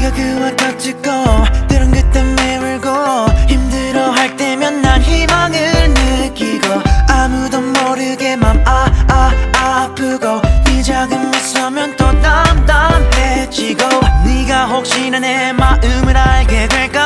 네가 그와 닥치고 때론 그때 매물고 힘들어 할 때면 난 희망을 느끼고 아무도 모르게 맘 아 아 아, 아, 아 프고네 작은 미소면 또 담담해지고 네가 혹시나 내 마음을